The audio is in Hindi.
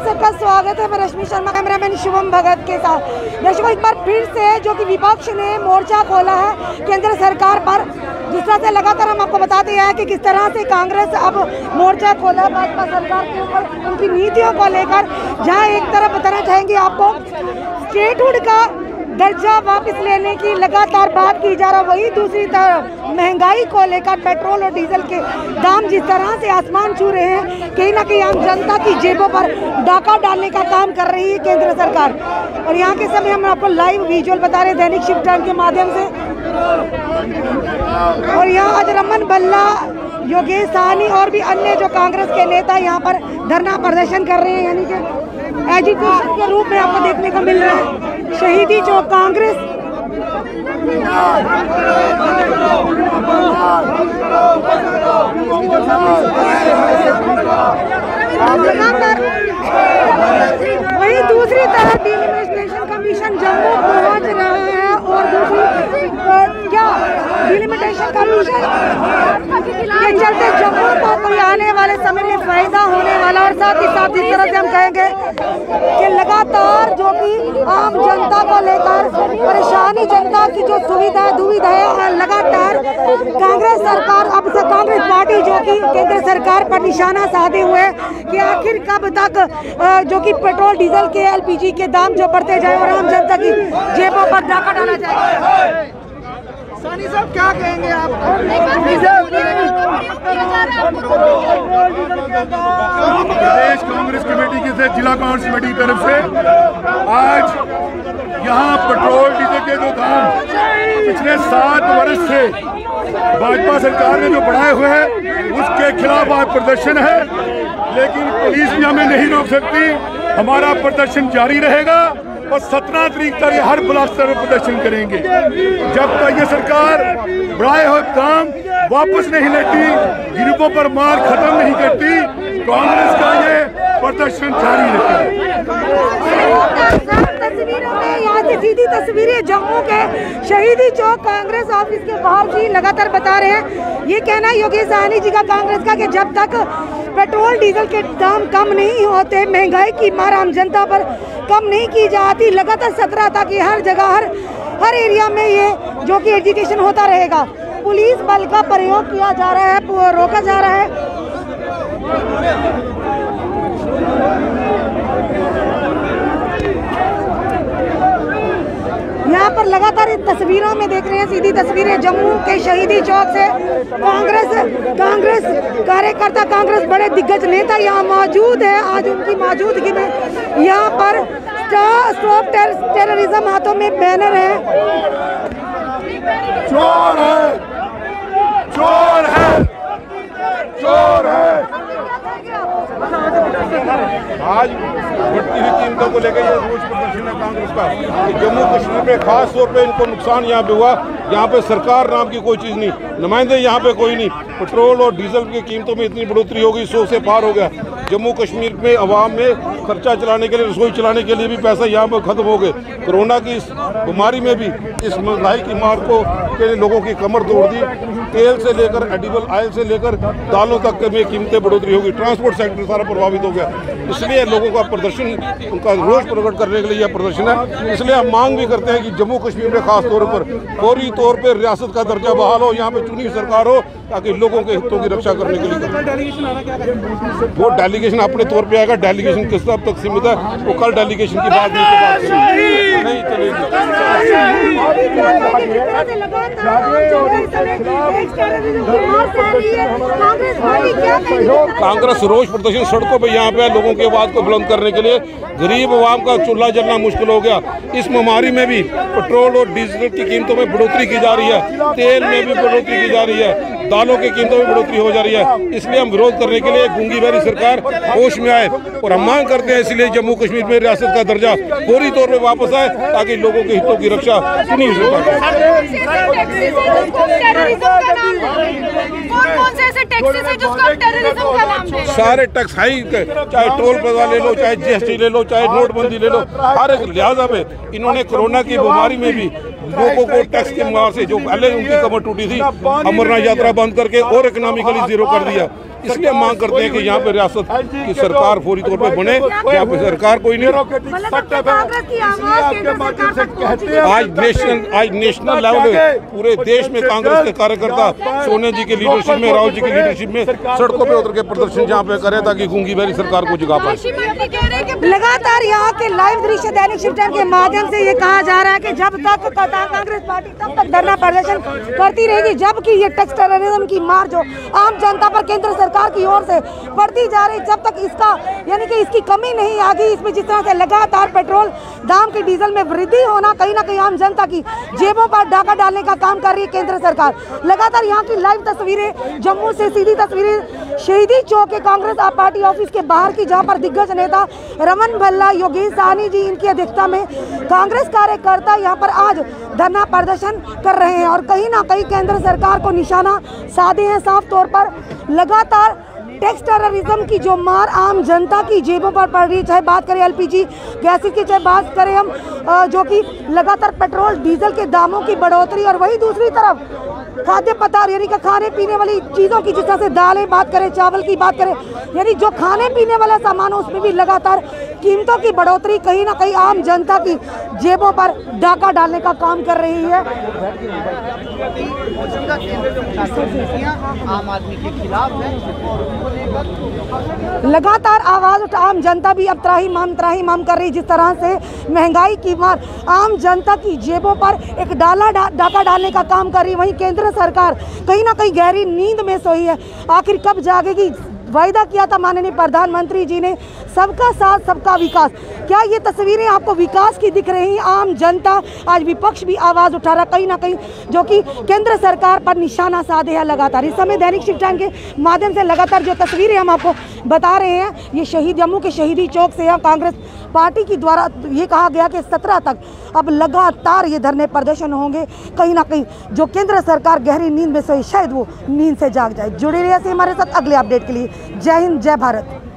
सबका स्वागत है। मैं रश्मि शर्मा, कैमरामैन शुभम भगत के साथ। दर्शकों, एक बार फिर से, जो कि विपक्ष ने मोर्चा खोला है, केंद्र सरकार पर। जिस तरह से लगातार हम आपको बताते हैं कि किस तरह से कांग्रेस अब मोर्चा खोला, भाजपा सरकार के ऊपर, उनकी नीतियों को लेकर। जहाँ एक तरफ़ बताना चाहेंगे आपको, स्टेटहुड का दर्जा वापस लेने की लगातार बात की जा रहा, वही दूसरी तरफ़ महँगाई को लेकर पेट्रोल और डीजल के दाम जिस तरह से आसमान छू रहे हैं, कहीं ना कहीं आम जनता की जेबों पर डाका डालने का काम कर रही है केंद्र सरकार। और यहाँ के समय हम आपको लाइव विजुअल बता रहे हैं, दैनिक शिव के माध्यम से। और यहाँ आज रमन योगेश सहनी और भी अन्य जो कांग्रेस के नेता यहाँ पर धरना प्रदर्शन कर रहे हैं, यानी कि एजुकेशन के रूप में आपको देखने को मिल रहा है। शहीदी जो कांग्रेस कमीशन कमीशन चलते जम्मू को कोई आने वाले समय में फ़ायदा होने वाला और साथ ही साथ इस तरह से हम कहेंगे कि लगातार जो कि आम जनता को लेकर परेशानी, जनता की जो सुविधा है दुविधा है लगातार कांग्रेस सरकार, अब से कांग्रेस पार्टी जो कि केंद्र सरकार पर निशाना साधे हुए कि आखिर कब तक जो कि पेट्रोल, डीजल के, एलपीजी के दाम जो बढ़ते जाए और आम जनता की जेबों पर डाका डाला जाए सानी साहब, क्या कहेंगे आप? प्रदेश कांग्रेस कमेटी की जिला कांग्रेस कमेटी की तरफ़ से आज यहाँ पेट्रोल, डीजल के जो दाम पिछले सात वर्ष से भाजपा सरकार ने जो बढ़ाए हुए हैं, उसके खिलाफ आज प्रदर्शन है। लेकिन पुलिस भी हमें नहीं रोक सकती। हमारा प्रदर्शन जारी रहेगा। और सत्रह तरीक तक हर ब्लॉक स्तर पर प्रदर्शन करेंगे। जब तक ये सरकार बढ़ाए हुए दाम वापस नहीं लेती गरीबों पर मार खत्म नहीं करती, कांग्रेस का ये प्रदर्शन जारी रहेगा तस्वीरों सीधी तस्वीरें जम्मू के शहीदी चौक कांग्रेस ऑफ़िस के बाहर जी लगातार बता रहे हैं। ये कहना योगेश सहनी जी का कांग्रेस का कि जब तक पेट्रोल, डीजल के दाम कम नहीं होते, महँगाई की मार आम जनता पर कम नहीं की जाती। लगातार सत्रह तक हर जगह, हर हर एरिया में ये जो कि एजुकेशन होता रहेगा। पुलिस बल का प्रयोग किया जा रहा है रोका जा रहा है यहाँ पर लगातार तस्वीरों में देख रहे हैं, सीधी तस्वीरें जम्मू के शहीदी चौक से। कांग्रेस कांग्रेस कार्यकर्ता, कांग्रेस बड़े दिग्गज नेता यहाँ मौजूद है। आज उनकी मौजूदगी में यहाँ पर स्टॉप टेररिज्म हाथों में बैनर है। चोर है। चोर है। चोर है। आज बढ़ती हुई कीमतों को लेकर ये रोज है कांग्रेस का। जम्मू कश्मीर में खास तौर पे इनको नुकसान यहाँ पे हुआ। यहाँ पे सरकार नाम की कोई चीज़ नहीं। नुमाइंदे यहाँ पे कोई नहीं। पेट्रोल और डीजल की कीमतों में इतनी बढ़ोतरी हो गई सौ से पार हो गया। जम्मू कश्मीर में आवाम में खर्चा चलाने के लिए, रसोई चलाने के लिए भी पैसा यहाँ पर खत्म हो गए। कोरोना की इस बीमारी में भी इस महँगाई की मार को के लोगों की कमर तोड़ दी। तेल से लेकर एडिबल ऑयल से लेकर दालों तक में कीमतें बढ़ोतरी होगी। ट्रांसपोर्ट सेक्टर सारा प्रभावित हो गया। इसलिए लोगों का प्रदर्शन, उनका रोष प्रकट करने के लिए यह प्रदर्शन है। इसलिए हम मांग भी करते हैं कि जम्मू कश्मीर में खासतौर पर फौरी तौर पर रियासत का दर्जा बहाल हो यहाँ पे चुनी सरकार हो ताकि लोगों के हितों की रक्षा करने के लिए। वो डेलीगेशन अपने तौर पे आएगा डेलीगेशन किस तक सीमित है वो कल डेलीगेशन की बात नहीं नहीं चलेगी। कांग्रेस रोज प्रदर्शन सड़कों पर यहाँ पे लोगों की आवाज़ को बुलंद करने के लिए। गरीब आवाम का चूल्हा जलना मुश्किल हो गया। इस महामारी में भी पेट्रोल और डीजल की कीमतों में बढ़ोतरी की जा रही है। तेल में भी बढ़ोतरी की जा रही है। दालों की कीमतों में बढ़ोतरी हो जा रही है। इसलिए हम विरोध करने के लिए गूँगी बैरी सरकार होश में आए और हम मांग करते हैं इसलिए जम्मू कश्मीर में रियासत का दर्जा फौरी तौर पर वापस आए ताकि लोगों के हितों की रक्षा सुनी सारे टैक्स हाई चाहे टोल प्लाजा ले लो, चाहे जीएसटी ले लो, चाहे नोटबंदी ले लो, हर एक लिहाजा में इन्होंने कोरोना की बीमारी में भी लोगों को टैक्स के मुआवजे जो पहले उनकी कमर टूटी थी अमरनाथ यात्रा बंद करके और इकोनॉमिकली ज़ीरो कर दिया। इसलिए मांग करते हैं कि यहाँ पे रियासत की सरकार फौरी तौर पर बने यहाँ पे सरकार कोई नहीं। आज नेशनल आज नेशनल लेवल पूरे देश में कांग्रेस के कार्यकर्ता सोनिया जी की लीडरशिप में राहुल जी की लीडरशिप में सड़कों पे उतर के प्रदर्शन यहाँ पे करें ताकि गूँगी बहरी सरकार को जगा पाए। लगातार यहाँ के लाइव दृश्य दैनिक शिफ्टन के माध्यम से ये कहा जा रहा है कि जब तक कांग्रेस पार्टी तब तक धरना प्रदर्शन करती रहेगी जबकि ये टैक्स टेररिज्म की मार जो आम जनता पर केंद्र सरकार की ओर से बढ़ती जा रही, जब तक इसका, यानी कि इसकी कमी नहीं आ गई इसमें जिस तरह से लगातार पेट्रोल दाम के डीजल में वृद्धि होना, कहीं ना कहीं आम जनता की जेबों पर डाका डालने का काम कर रही है केंद्र सरकार। लगातार यहाँ की लाइव तस्वीरें, जम्मू से सीधी तस्वीरें, शहीदी चौक के कांग्रेस पार्टी ऑफ़िस के बाहर की, जहाँ पर दिग्गज नेता रमन भल्ला, योगेश सहनी जी, इनकी अध्यक्षता में कांग्रेस कार्यकर्ता यहाँ पर आज धरना प्रदर्शन कर रहे हैं और कहीं ना कहीं केंद्र सरकार को निशाना साधे हैं साफ़ तौर पर। लगातार टैक्स टेररिज्म की जो मार आम जनता की जेबों पर पड़ रही है, चाहे बात करें एलपीजी गैसेज की, चाहे बात करें हम जो कि लगातार पेट्रोल, डीजल के दामों की बढ़ोतरी और वही दूसरी तरफ़ खाद्य पदार्थ, यानी कि खाने पीने वाली चीज़ों की, जिस तरह से दालें, बात करें, चावल की बात करें, यानी जो खाने पीने वाला सामान उसमें भी लगातार कीमतों की बढ़ोतरी कहीं ना कहीं आम जनता की जेबों पर डाका डालने का काम कर रही है। आम आदमी के खिलाफ है। लगातार आवाज़ उठा आम जनता भी अब त्राही माम त्राही माम कर रही जिस तरह से महँगाई की मार आम जनता की जेबों पर एक डाला डा, डाका डालने का काम कर रही वहीं केंद्र सरकार कहीं ना कहीं गहरी नींद में सोई है। आखिर कब जागेगी? वायदा किया था माननीय प्रधानमंत्री जी ने। सबका साथ, सबका विकास। क्या ये तस्वीरें आपको विकास की दिख रही हैं? आम जनता, आज विपक्ष भी आवाज़ उठा रहा कहीं ना कहीं, जो कि केंद्र सरकार पर निशाना साधे है लगातार। इस समय दैनिक शिक्षण के माध्यम से लगातार जो तस्वीरें हम आपको बता रहे हैं, ये शहीद, जम्मू के शहीदी चौक से है कांग्रेस पार्टी की द्वारा ये कहा गया कि सत्रह तक अब लगातार ये धरने प्रदर्शन होंगे। कहीं ना कहीं जो केंद्र सरकार गहरी नींद में सोई शायद वो नींद से जाग जाए। जुड़े रहिए हमारे साथ अगले अपडेट के लिए। जय हिंद, जय भारत।